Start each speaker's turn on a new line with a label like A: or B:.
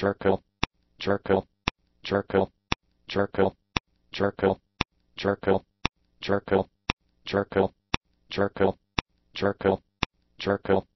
A: jerkle, jerkle, jerkle, jerkle, jerkle, jerkle, jerkle, jerkle, jerkle, jerkle, jerkle,